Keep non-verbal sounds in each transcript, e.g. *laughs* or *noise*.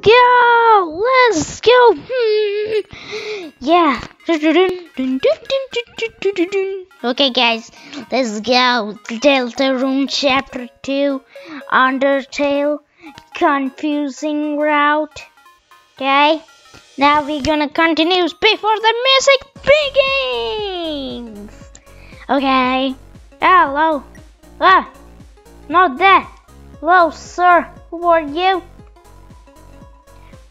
go! Let's go! Hmm. Yeah. Okay, guys, let's go. Deltarune Chapter 2 Undertale Confusing Route. Okay, now we're gonna continue before the music begins. Okay, hello. Ah, not that. Hello, sir. Who are you?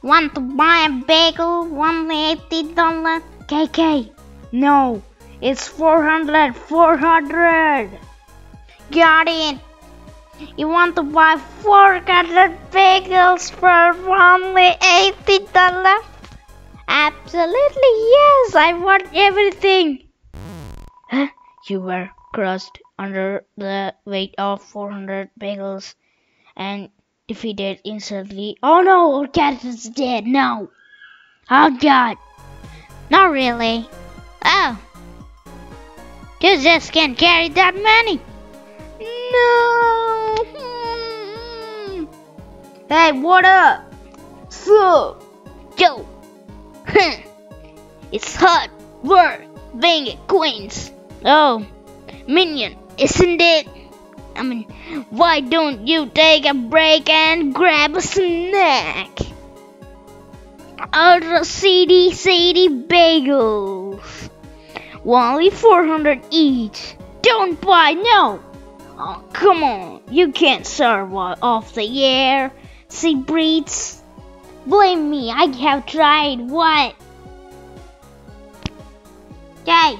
Want to buy a bagel? Only $80? KK. No, it's 400. 400. Got it. You want to buy 400 bagels for only eighty dollar? Absolutely yes. I want everything. Huh? You were crushed under the weight of 400 bagels and defeated instantly. Oh no, our cat is dead. No. Oh god. Not really. Oh. You just can't carry that many. No. *laughs* Hey, what up? So, yo. *laughs* it's hard work being a Queens. Oh, minion, isn't it? I mean, why don't you take a break and grab a snack? Ultra seedy, seedy bagels. Only 400 each. Don't buy, no. Oh, come on. You can't serve off the air. See, breeds. Blame me. I have tried. What? Okay.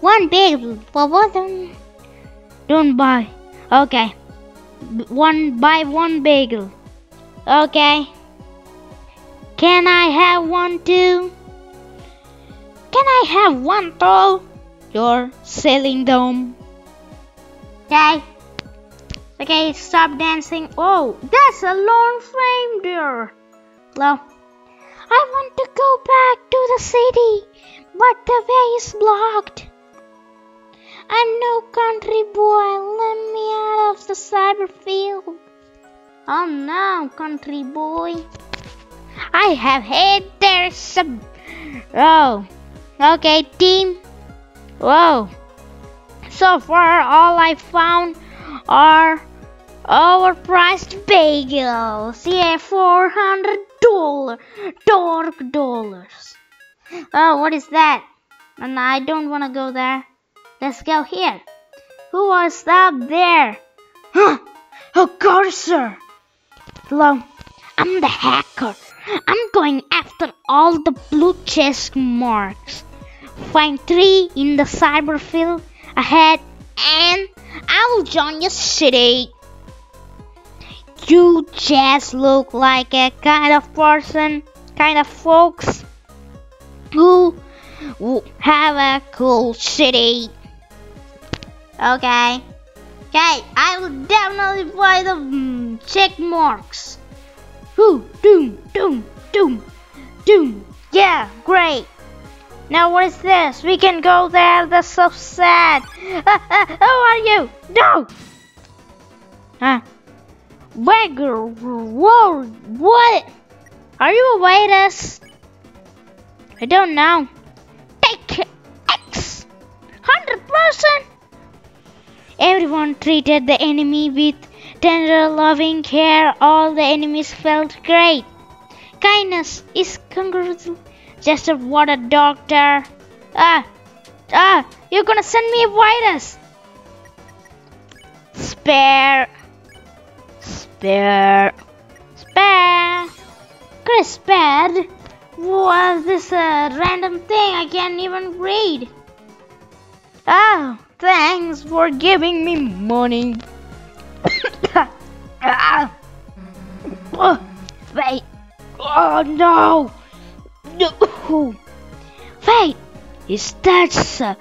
One of them. Don't buy. Okay. One buy one bagel. Okay. Can I have one too? Can I have one too? You're selling them. Okay. Okay, stop dancing. Oh, that's a long frame there. Hello. I want to go back to the city, but the way is blocked. I'm no country boy. Let me out of the cyber field. Oh no, country boy. I have had there some. Oh, okay, team. Whoa. So far, all I found are overpriced bagels. Yeah, four hundred dollar, dark dollars. Oh, what is that? And I don't want to go there. Let's go here. Who was up there? Huh? Oh, God, sir. Hello. I'm the hacker. I'm going after all the blue chest marks. Find three in the cyber field ahead and I will join your city. You just look like a kind of person, kind of folks who have a cool city. Okay. Okay, I will definitely buy the mm, check marks. Ooh, doom, doom, doom, doom. Yeah, great. Now what is this? We can go there. That's so sad. Uh, uh, who are you? No. Huh? Beggar. Whoa. What? Are you a waitress? I don't know. Everyone treated the enemy with tender, loving care. All the enemies felt great. Kindness is congruent. Just a water doctor. Ah, ah, you're gonna send me a virus. Spare, spare, spare. Kris spared. Was this a random thing I can't even read? Oh, thanks for giving me money. ah. oh, wait. Oh no. No. Wait, is that uh,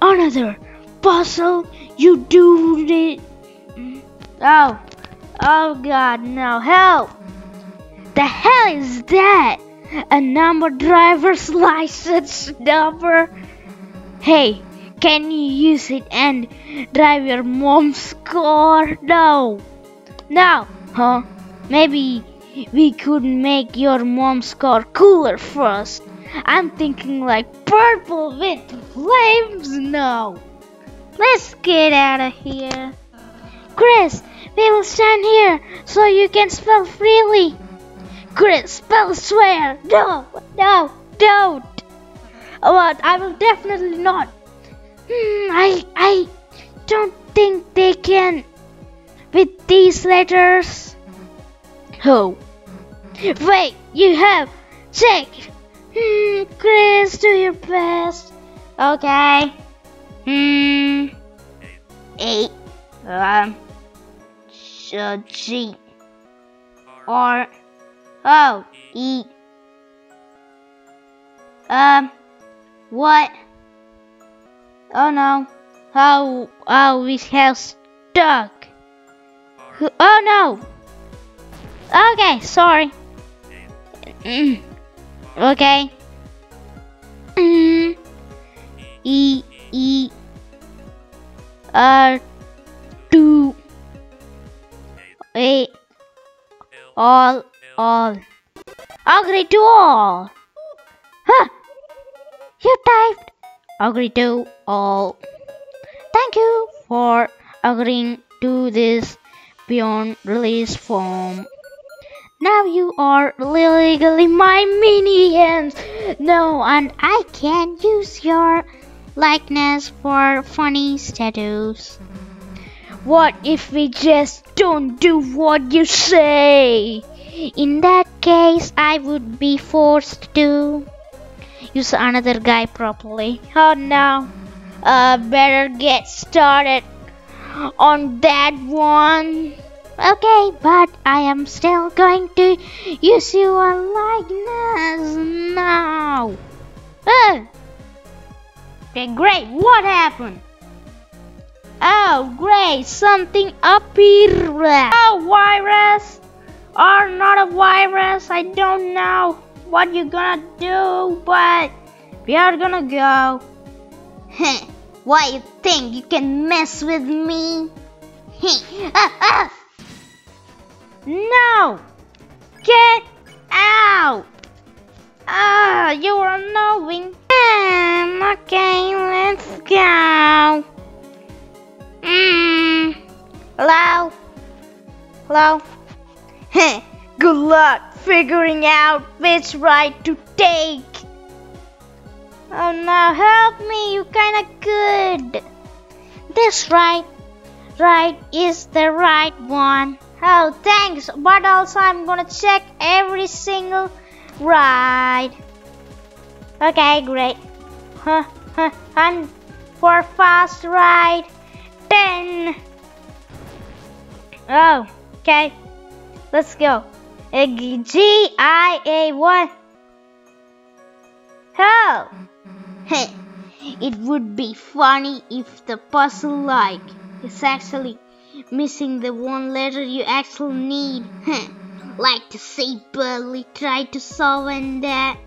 another puzzle you do it? Oh, oh God, no, help! The hell is that? A number driver's *laughs* license number? Hey, can you use it and drive your mom's car? No, no, huh? Maybe we could make your mom's car cooler first. I'm thinking like purple with flames No. Let's get out of here. Kris, we will stand here so you can spell freely. Kris, spell swear. No, no, don't. What? I will definitely not. Hmm, I, I don't think they can with these letters. Oh. Wait, you have. Check. Hmm, Kris, do your best. Okay. Hmm. Eight. Um. G. Or. Oh. E. Um. What? Oh no. How? Oh, we have stuck. Oh no. Okay, sorry. Mm. Okay. Mm. E E R two A all all agree to all. Huh? You typed agree to all. Thank you for agreeing to this beyond release form. Now you are legally my minions. No, and I can use your likeness for funny statues. What if we just don't do what you say? In that case, I would be forced to use another guy properly. Oh no. Uh, better get started on that one. Okay, but I am still going to use you your likeness now. Uh. Okay, great. What happened? Oh, great. Something appeared. Oh, virus. Or not a virus. I don't know what you're gonna do, but we are gonna go. Why you think you can mess with me? ah, ah. No! Get out! Ah, you are annoying. Um, okay, let's go. Hmm. Hello? Hello? Good luck figuring out which ride to take. Oh no, help me, you kinda good. This ride, ride is the right one. Oh, thanks. But also, I'm gonna check every single ride. Okay, great. Huh, huh, and for fast ride, 10. Oh, okay. Let's go. G I A 1. Oh. it would be funny if the puzzle like is actually missing the one letter you actually need. like to say Burley tried to solve and that.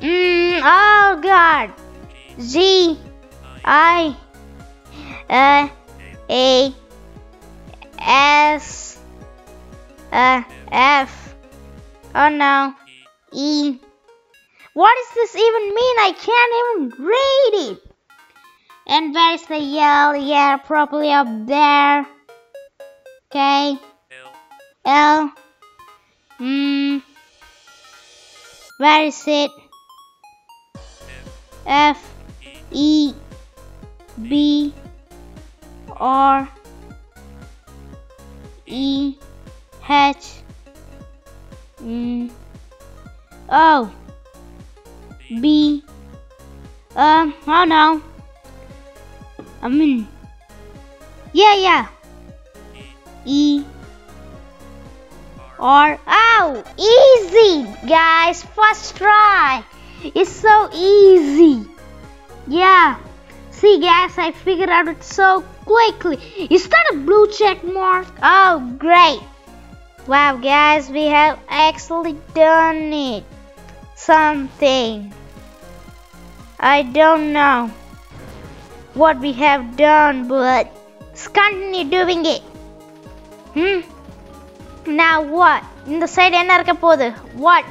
Mm, oh god. Z I uh, A S uh, F Oh no. E What does this even mean? I can't even read it. And where's the yell? Yeah, probably up there. Okay. L. Hmm. Where is it? F. E. B. R. E. H. Hmm. O. B. Um, oh no. I mean, yeah, yeah. E R oh, easy, guys. First try. It's so easy. Yeah. See, guys, I figured out it so quickly. Is that a blue check mark? Oh, great. Wow, guys, we have actually done it. Something. I don't know what we have done, but let's continue doing it. Hmm? Now what? இந்த side என்ன இருக்க போகுது What?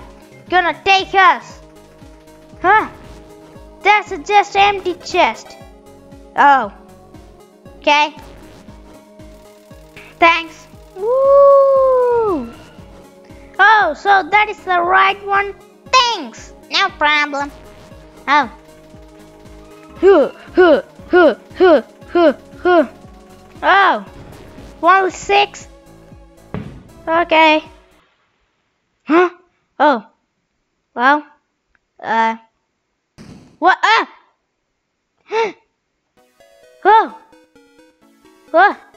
Gonna take us? Huh? That's a just empty chest. Oh. Okay. Thanks. Woo! Oh, so that is the right one. Thanks. No problem. Oh. Huh, huh, huh, huh, huh, huh. Oh. One six. Okay. Huh? Oh. Well. Uh. What? Ah! Huh. *gasps* Oh. What?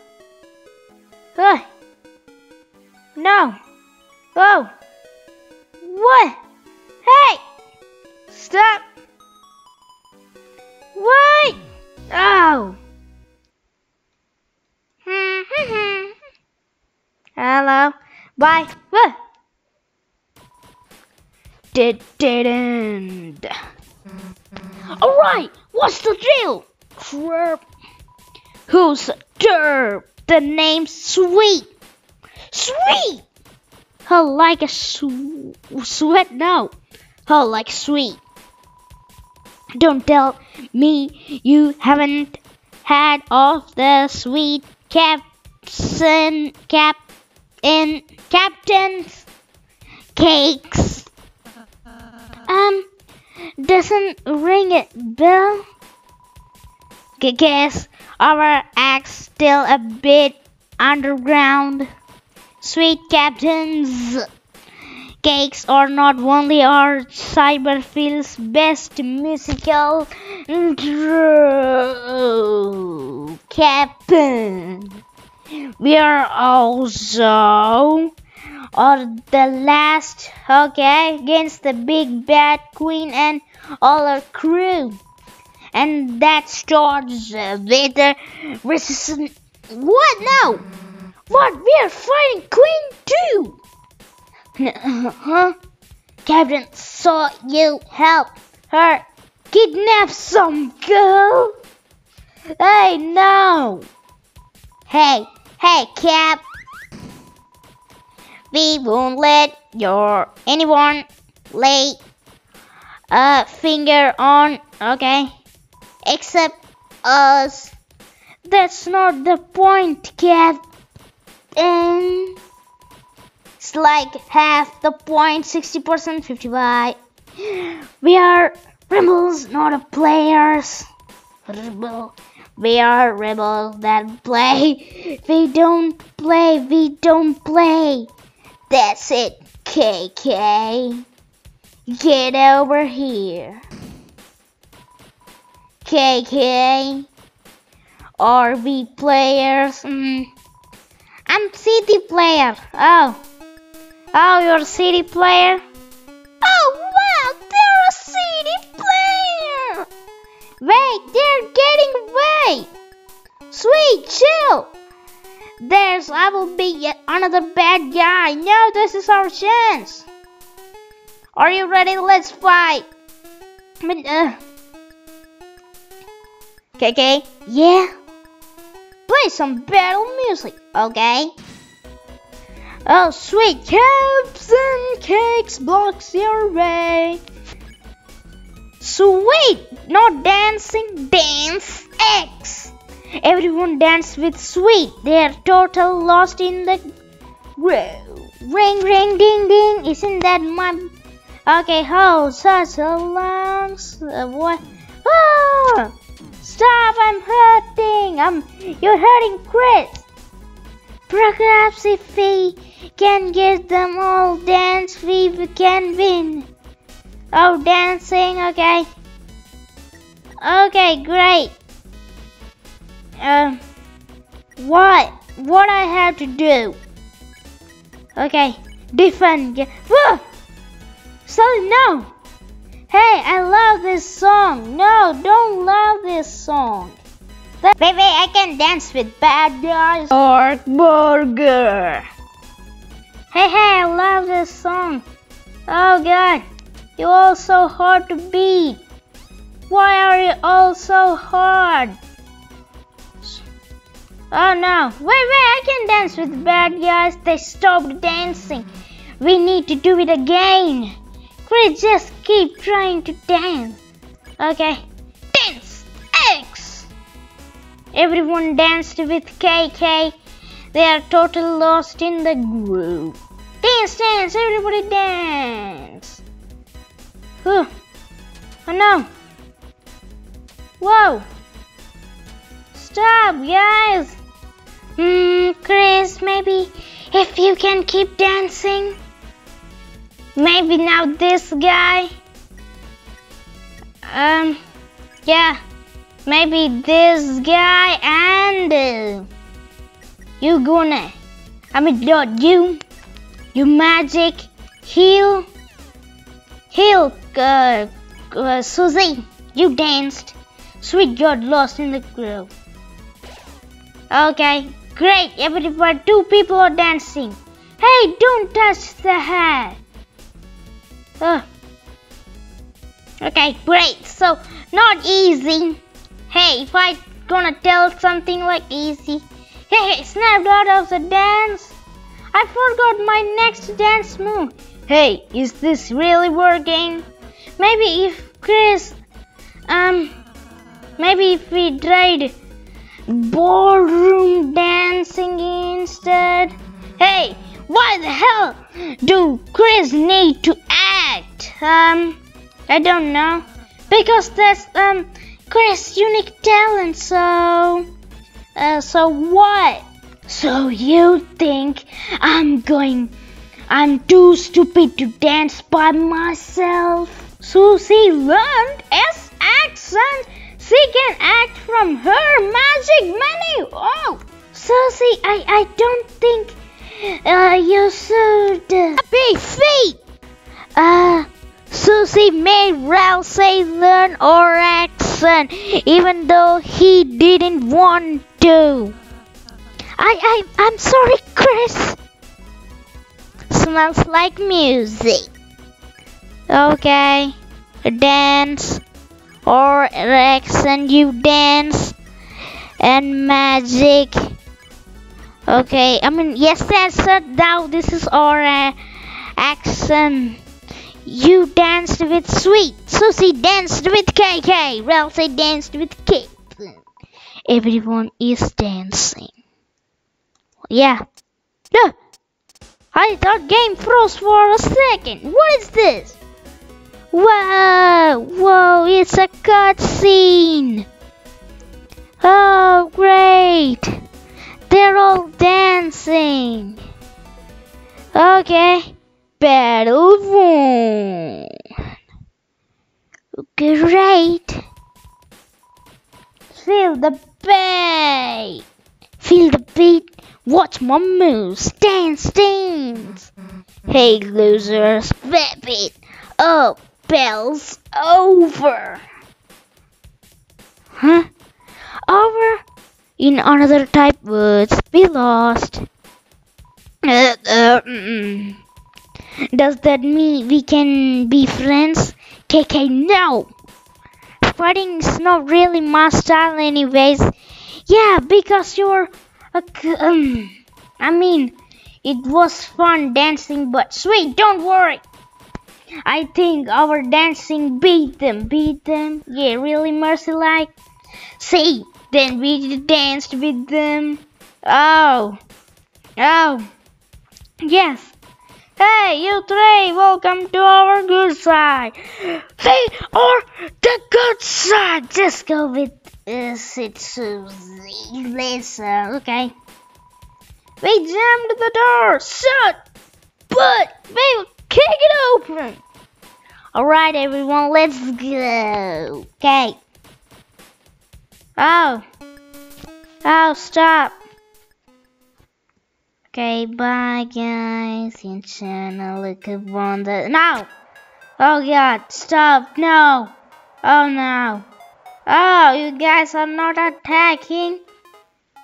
Did didn't. All right. What's the deal? Crap. Who's derp? The name's Sweet. Sweet. Oh, like a sw- sweat? No. Oh, like sweet. Don't tell me you haven't had of the sweet captain cap in captain's cakes. Doesn't ring a bell? G- Guess our act's still a bit underground. Sweet captains. Cakes are not only our Cyberfield's best musical intro, Captain. We are also are the last, okay, against the big bad queen and all our crew. And that starts uh, with the resistance. What now? What? We are fighting Queen too. *laughs* huh? Captain saw you help her kidnap some girl. Hey, no. Hey, hey, Cap. We won't let your anyone lay a finger on, okay? Except us. That's not the point, Captain. It's like half the point, 60%, 55. We are rebels, not players. Rebel. We are rebels that play. *laughs* We don't play, we don't play. That's it, KK. Get over here. KK. We players? Mm. I'm city player. Oh. Oh, you're city player? Oh, wow, they're a city player. Wait, they're getting away. Sweet, chill. There's, I will be yet another bad guy. No, this is our chance. Are you ready? Let's fight. Uh, KK, yeah. Play some battle music, okay? Oh, sweet caps and cakes blocks your way. Sweet, not dancing, dance X. Everyone dance with sweet. They're total lost in the. Ring, ring, ding, ding. Isn't that my? Okay, how such a long uh, what? Ah! Stop! I'm hurting. I'm. You're hurting, Kris. Perhaps if we can get them all dance, we can win. Oh, dancing. Okay. Okay, great. Um, what? What I have to do? Okay, defend. Whoa! Sorry, no. Hey, I love this song. No, don't love this song. But baby, I can dance with bad guys. Or burger. Hey, hey, I love this song. Oh God, you're all so hard to beat. Why are you all so hard? Oh no. Wait, wait, I can dance with bad guys. They stopped dancing. We need to do it again. Kris, just keep trying to dance. Okay. Dance! X! Everyone danced with KK. They are totally lost in the groove. Dance, dance, everybody dance. Huh. Oh no. Whoa. Stop, guys. Hmm, Kris, maybe if you can keep dancing. Maybe now this guy. Um, yeah. Maybe this guy and uh, you gonna. I mean, not you. You magic heal. Heal, uh, uh, Susie. You danced. Sweet God lost in the grove. Okay, great. Everybody, two people are dancing. Hey, don't touch the hair. Okay, great. So, not easy. Hey, if I gonna tell something like easy. Hey, hey, snapped out of the dance. I forgot my next dance move. Hey, is this really working? Maybe if Kris, um, maybe if we tried ballroom dancing instead. Hey, why the hell do Kris need to act? Um, I don't know. Because that's um Kris' unique talent. So, uh, so what? So you think I'm going? I'm too stupid to dance by myself. Susie learned S accent. She can act from her magic menu. Oh, Susie, I I don't think uh, you should. Be feet. uh, Susie made Ralsei learn R-Action, even though he didn't want to. I, I, I'm sorry, Kris. Smells like music. Okay, dance or accent you dance and magic. Okay, I mean yes, that's it. Now this is our uh, accent. You danced with Sweet. Susie danced with KK. Ralsei danced with Caitlin. Everyone is dancing. Yeah. No. I thought game froze for a second. What is this? Whoa, whoa, it's a cutscene. Oh, great. They're all dancing. Okay. Battle one. Great. Feel the beat. Feel the beat. Watch my moves. Dance, dance. Hey, losers. Flip it. Oh, bell's over. Huh? Over? In another type words, we lost. Uh, uh, mm-mm. Does that mean we can be friends? KK, no! Fighting is not really my style, anyways. Yeah, because you're a. Um, I mean, it was fun dancing, but sweet, don't worry. I think our dancing beat them. Beat them? Yeah, really, Mercy like? See, then we danced with them. Oh. Oh. Yes. Hey, you three, welcome to our good side. They are the good side. Just go with uh, Sid Susie. Listen, okay. We jammed the door shut, but we kick it open. Alright, everyone, let's go. Okay. Oh. Oh, stop. Okay, bye guys. Your channel, look on the. No! Oh god, stop, no! Oh no. Oh, you guys are not attacking.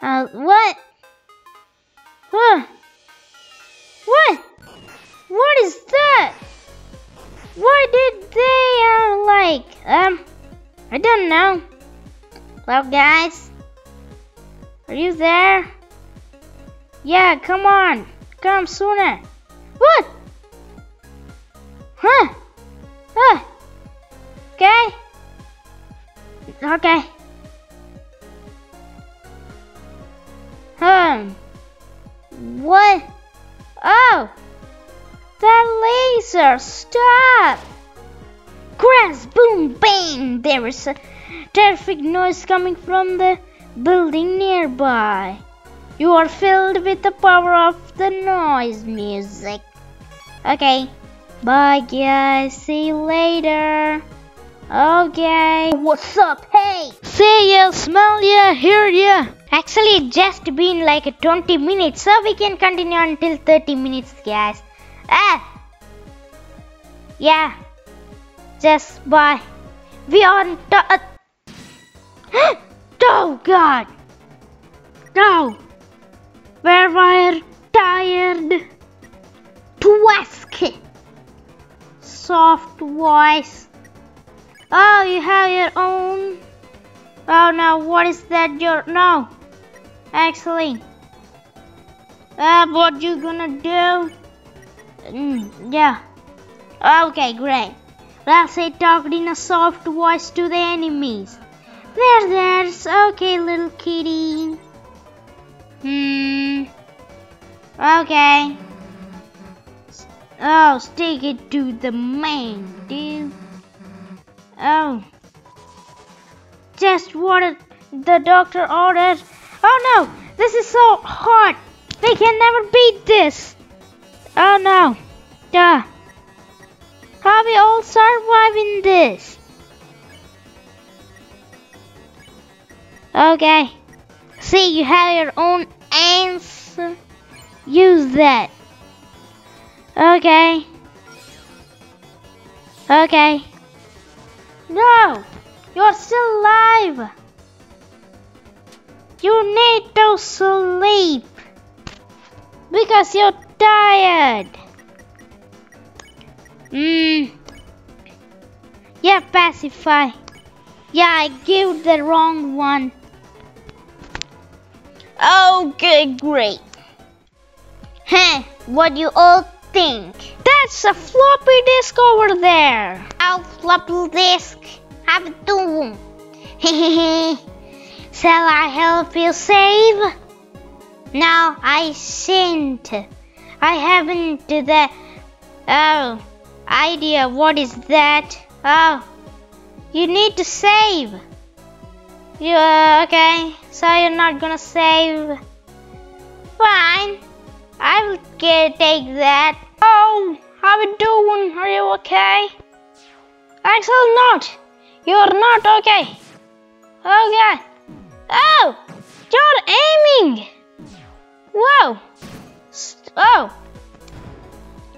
Uh, what? What? What? What is that? Why did they, uh, like, um, I don't know. Well, guys, Are you there? Yeah, come on. Come sooner. What? Huh? Huh? Okay. Okay. Hmm. What? Oh! The laser! Stop! Crash! Boom! Bang! There is a terrific noise coming from the building nearby. You are filled with the power of the noise music. Okay. Bye guys. See you later. Okay. What's up? Hey! See ya, smell ya, hear ya. Actually, it just been like 20 minutes, so we can continue until 30 minutes, guys. Ah! Yeah. Just bye. We are on *gasps* Oh God! No! Where we're tired. Twask! Soft voice. Oh, you have your own. Oh no, what is that? Your no. Actually, uh, what you gonna do? Mm, yeah. Okay, great. Let's say talked in a soft voice to the enemies. There, there's okay, little kitty. Hmm. Okay. Oh, stick it to the main, dude. Oh. Just what the doctor ordered. Oh no, this is so hot. We can never beat this. Oh no. Duh. How we all surviving this? Okay. See, you have your own answer. Use that. Okay. Okay. No! You're still alive! You need to sleep! Because you're tired! Mmm. Yeah, pacify. Yeah, I gave the wrong one. Oh, okay, great. Huh, what do you all think? That's a floppy disk over there. Our floppy disk. Have it do. *laughs* Shall I help you save? No, I shan't. I haven't the oh idea. What is that? Oh, you need to save. You okay? So you're not gonna save? Fine. I will get take that. Oh, how you doing? Are you okay? Axel, not. You're not okay. Okay. Oh, you're aiming. Whoa. St- Oh.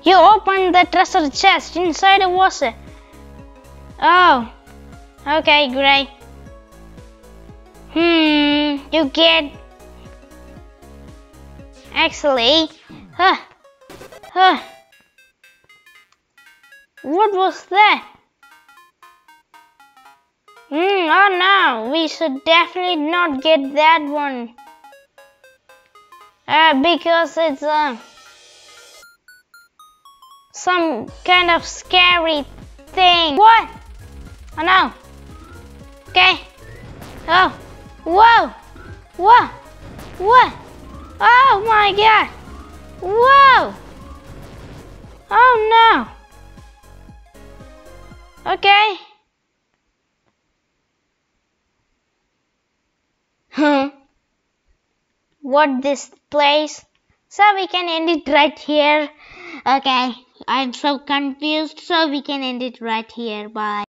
You opened the treasure chest. Inside it was a. Oh. Okay, great. Hmm. You get. Actually. Huh. Huh. What was that? Hmm, oh no, we should definitely not get that one. Uh, because it's uh, some kind of scary thing. What? Oh no. Okay. Oh. Whoa. Whoa. What? Oh my god. Whoa. Oh no. Okay. Hmm. What this place? So we can end it right here. Okay. I'm so confused. So we can end it right here. Bye.